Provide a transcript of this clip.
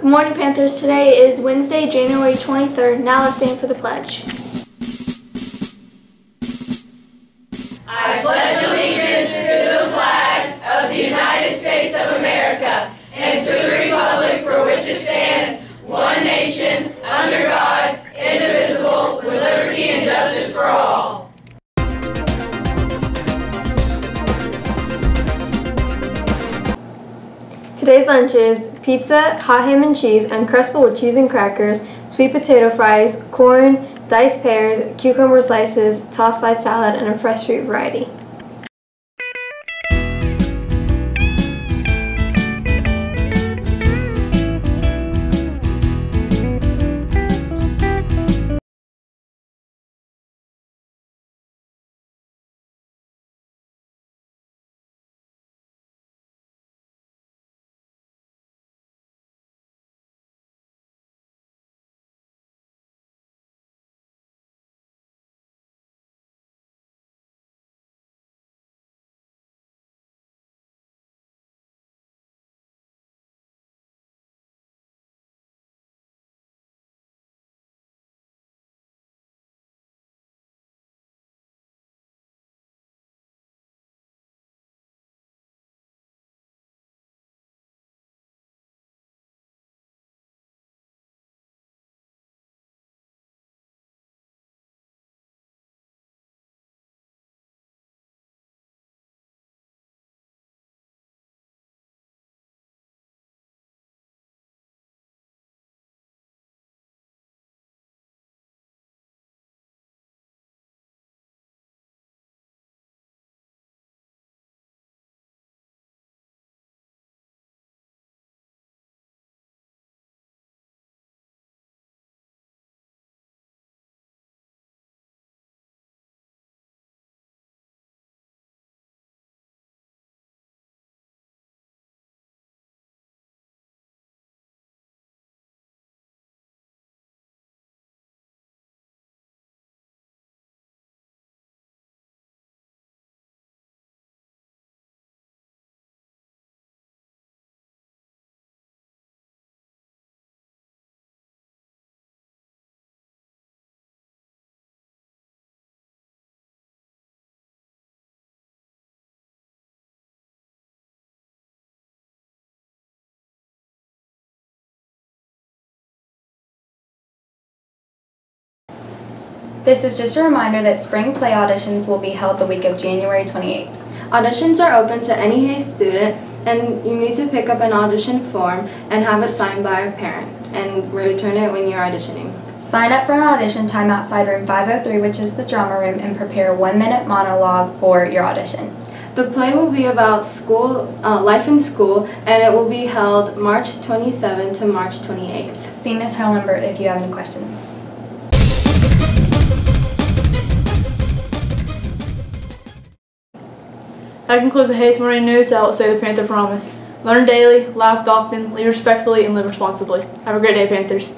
Good morning, Panthers. Today is Wednesday, January 23rd. Now let's stand for the pledge. I pledge allegiance to the flag of the United States of America and to the republic for which it stands, one nation, under God, indivisible, with liberty and justice for all. Today's lunch is pizza, hot ham and cheese, and crespel with cheese and crackers, sweet potato fries, corn, diced pears, cucumber slices, tossed side salad, and a fresh fruit variety. This is just a reminder that spring play auditions will be held the week of January 28th. Auditions are open to any Hayes student, and you need to pick up an audition form and have it signed by a parent and return it when you're auditioning. Sign up for an audition time outside room 503, which is the drama room, and prepare a one minute monologue for your audition. The play will be about school, uh, life in school, and it will be held March 27 to March 28th. See Ms. Herlenbert if you have any questions. That concludes the Hayes Morning News. I will say the Panther Promise. Learn daily, laugh often, lead respectfully, and live responsibly. Have a great day, Panthers.